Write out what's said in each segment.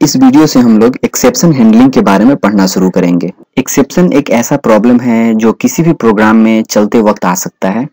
इस वीडियो से हम लोग एक्सेप्शन हैंडलिंग के बारे में पढ़ना शुरू करेंगे। एक्सेप्शन एक ऐसा प्रॉब्लम है जो किसी भी प्रोग्राम में चलते वक्त आ सकता है।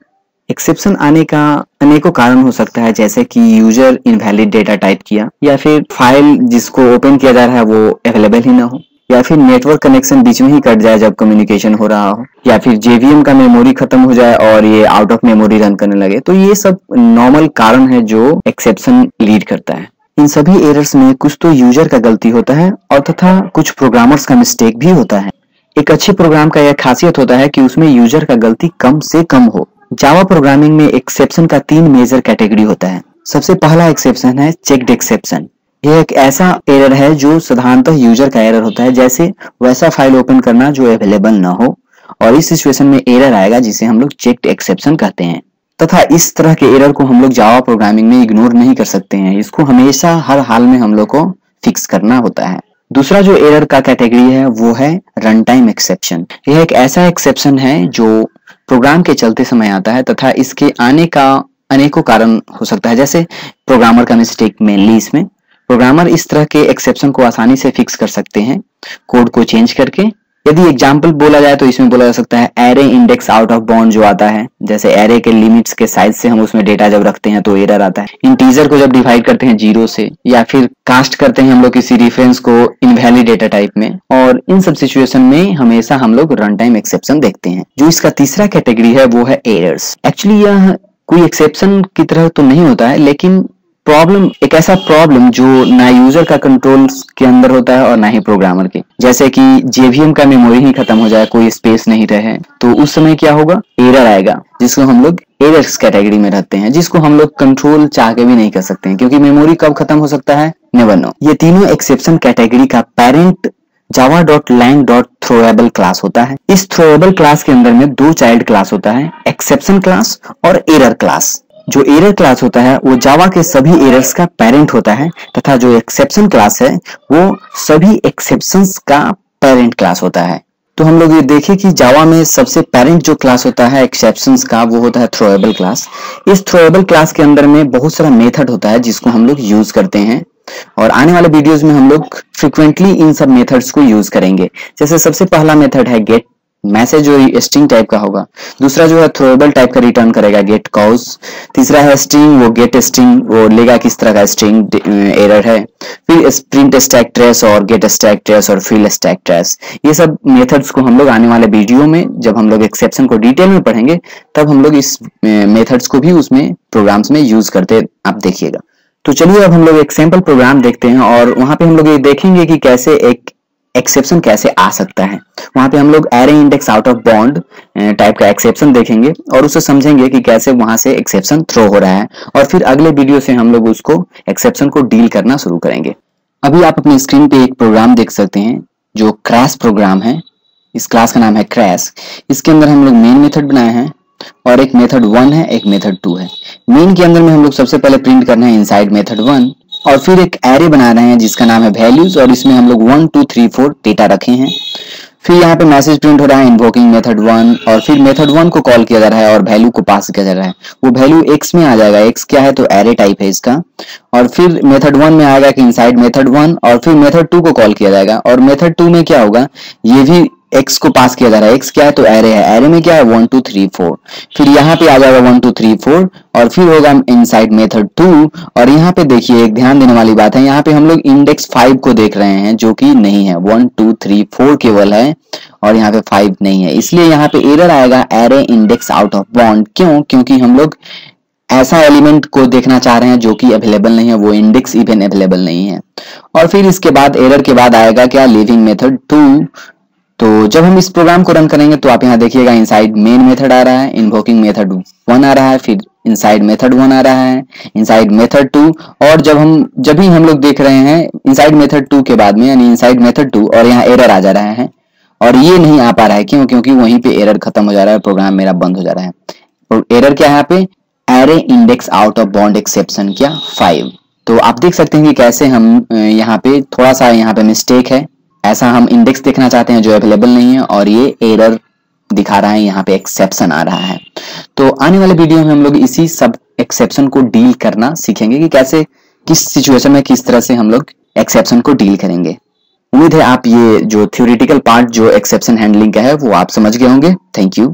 एक्सेप्शन आने का अनेकों कारण हो सकता है, जैसे कि यूज़र इनवैलिड डेटा टाइप किया, या फिर फ़ाइल जिसको ओपन किया जा रहा है वो अवेलेबल ही ना हो, या फिर नेटवर्क कनेक्शन बीच में ही कट जाए जब कम्युनिकेशन हो रहा हो, या फिर जेवीएम का मेमोरी खत्म हो जाए और ये आउट ऑफ़ मेमोरी रन करने लगे। तो ये सब नॉर्मल कारण है जो एक्सेप्शन लीड करता है। इन सभी एरर्स में कुछ तो यूज़र का गलती होता है और तथा कुछ प्रोग्रामर्स का मिस्टेक भी होता है। एक अच्छे प्रोग्राम का यह खासियत होता है कि उसमें यूज़र का गलती कम से कम हो। जावा प्रोग्रामिंग में एक्सेप्शन का तीन मेजर कैटेगरी होता है। सबसे पहला एक्सेप्शन है चेक्ड एक्सेप्शन यह एक ऐसा एरर है जो साधारणतः यूज़र का एरर होता है, जैसे वैसा फ़ाइल ओपन करना जो अवेलेबल ना हो और इस सिचुएशन में एरर आएगा जिसे हम लोग चेक्ड एक्सेप्शन कहते हैं। तथा इस तरह के एरर को हम लोग जावा प्रोग्रामिंग में इग्नोर नहीं कर सकते हैं। इसको हमेशा हर हाल में हम लोग को फिक्स करना होता है। दूसरा जो एरर का कैटेगरी है, वो है रन टाइम एक्सेप्शन यह एक ऐसा एक्सेप्शन है जो प्रोग्राम के चलते समय आता है तथा इसके आने का, अनेकों कारण हो सकता है। जैसे प्रोग्रामर का मिस्टेक मेनली इसमें। प्रोग्रामर इस तरह के एक्सेप्शन को आसानी से फिक्स कर सकते हैं। कोड को चेंज करके यदि एग्ज़ाम्पल बोला जाए तो इसमें बोला जा सकता है array index out of bound जो आता है, जैसे एरे के लिमिट्स के साइज़ से हम उसमें डेटा जब रखते हैं तो एरर आता है। इंटीजर को जब डिवाइड करते हैं ज़ीरो से, या फिर कास्ट करते हैं हम लोग किसी रिफरेंस को इनवैलिड डेटा टाइप में, और इन सब सिचुएशन में हमेशा हम लोग रन टाइम एक्सेप्शन देखते हैं। जो इसका तीसरा कैटेगरी है, वो है एरर्स एक्चुअली यह कोई एक्सेप्शन की तरह तो नहीं होता है, लेकिन प्रॉब्लम, एक ऐसा प्रॉब्लम जो ना यूज़र का कंट्रोल के अंदर होता है और ना ही प्रोग्रामर के। जैसे कि जेवीएम का मेमोरी ही खत्म हो जाए, कोई स्पेस नहीं रहे तो उस समय क्या होगा? एरर आएगा, जिसको हम लोग एरर्स कैटेगरी में रहते हैं, जिसको हम लोग कंट्रोल चाह के भी नहीं कर सकते हैं, क्योंकि मेमोरी कब खत्म हो सकता है? नेवर नो ये तीनों एक्सेप्शन कैटेगरी का parent Java dot lang dot throwable class होता है। इस थ्रोएबल क्लास के अंदर में दो चाइल्ड क्लास होता है एक्सेप्शन क्लास और एरर क्लास जो एरर क्लास होता है, वो जावा के सभी एरर्स का पेरेंट होता है, तथा जो एक्सेप्शन क्लास है, वो सभी एक्सेप्शन का पेरेंट क्लास होता है। तो हम लोग ये देखें कि जावा में सबसे पेरेंट जो क्लास होता है एक्सेप्शन का, वो होता है थ्रोएबल क्लास इस थ्रोएबल क्लास के अंदर में बहुत सारा मेथड होता है, जिसको हम लोग यूज़ करते हैं। और आने वाले वीडियोस में हम लोग फ्रिक्वेंटली इन सब मेथड्स को यूज़ करेंगे। जैसे सबसे पहला मेथड है गेट मैसेज जो स्ट्रिंग टाइप का होगा, दूसरा जो है थ्रोएबल टाइप का रिटर्न करेगा गेट कॉज तीसरा है स्ट्रिंग वो गेट स्ट्रिंग वो लेगा किस तरह का स्ट्रिंग एरर है, फिर स्प्रिंट स्टैक ट्रेस और गेट स्टैक ट्रेस और फिल स्टैक ट्रेस ये सब मेथड्स को हम लोग आने वाले वीडियो में, जब हम लोग एक्सेप्शन को डिटेल में पढ़ेंगे, तब हम लोग इस मेथड्स को भी उसमें प्रोग्राम्स में यूज़ करते आप देखिएगा। तो चलिए अब हम लोग एक सैंपल प्रोग्राम देखते हैं और वहाँ पे हम लोग ये देखेंगे कि कैसे एक एक्सेप्शन कैसे आ सकता है? वहाँ पे हम लोग array index out of bound type का एक्सेप्शन देखेंगे और उसे समझेंगे कि कैसे वहाँ से एक्सेप्शन थ्रो हो रहा है और फिर अगले वीडियो से हम लोग उसको एक्सेप्शन को डील करना शुरू करेंगे। अभी आप अपनी स्क्रीन पे एक प्रोग्राम देख सकते हैं, जो क्रैश प्रोग्राम है। इस क्लास का नाम है क्रैश इसके अंदर हम लोग मेन मेथड बनाए हैं और एक मेथड वन है, एक मेथड टू है। मेन के अंदर में हम लोग सबसे पहले प्रिंट करना है इनसाइड मेथड वन और फिर एक एरे बना रहे हैं जिसका नाम है वैल्यूज़ और इसमें हम लोग one two three four data रखे हैं। फिर यहाँ पे मैसेज प्रिंट हो रहा है इन्वोकिंग मेथड वन और फिर मेथड वन को कॉल किया जा रहा है और वैल्यू को पास किया जा रहा है। वो वैल्यू एक्स में आ जाएगा। एक्स क्या है? तो एरे टाइप है इसका। और फिर मेथड वन में आएगा कि इनसाइड मेथड वन और फिर मेथड टू को कॉल किया जाएगा। और मेथड टू में क्या होगा? ये भी एक्स को पास किया जा रहा है। एक्स क्या है? तो एरे है। एरे में क्या है? वन टू थ्री फोर फिर यहाँ पे आ जाएगा वन टू थ्री फोर और फिर होगा इनसाइड मेथड टू और यहाँ पे देखिए, एक ध्यान देने वाली बात है, यहाँ पे हम लोग इंडेक्स फाइव को देख रहे हैं, जो कि नहीं है। वन टू थ्री फोर केवल है और यहाँ पे फाइव नहीं है। इसलिए यहाँ पे एरर आएगा array index out of bound क्यों? क्योंकि हम लोग ऐसा एलिमेंट को देखना चाह रहे हैं, जो कि अवेलेबल नहीं है। वो इंडेक्स इवन अवेलेबल नहीं है। और फिर इसके बाद एरर के बाद आएगा क्या? लिविंग मेथड टू तो जब हम इस प्रोग्राम को रन करेंगे तो आप यहाँ देखिएगा इनसाइड मेन मेथड आ रहा है इन्वोकिंग मेथड वन आ रहा है, फिर इनसाइड मेथड वन आ रहा है इनसाइड मेथड टू और जब हम, जब भी हम लोग देख रहे हैं इनसाइड मेथड टू के बाद में, यानी इनसाइड मेथड टू और यहाँ एरर आ जा रहा है, और ये नहीं आ पा रहा है, क्यों? क्योंकि वहीं पे एरर खत्म हो जा रहा है प्रोग्राम मेरा बंद हो जा रहा है। और एरर क्या है यहाँ पे? Array index out of bound exception क्या? फाइव तो आप देख सकते हैं कि कैसे हम यहाँ पे थोड़ा सा यहाँ पे मिस्टेक है। ऐसा हम इंडेक्स देखना चाहते हैं जो अवेलेबल नहीं है और ये एरर दिखा रहा है, यहाँ पे एक्सेप्शन आ रहा है। तो आने वाले वीडियो में हम लोग इसी सब एक्सेप्शन को डील करना सीखेंगे कि कैसे, किस सिचुएशन में किस तरह से हम लोग एक्सेप्शन को डील करेंगे। उम्मीद है आप ये जो थ्योरिटिकल पार्ट जो एक्सेप्शन हैंडलिंग का है, वो आप समझ गए होंगे। Thank you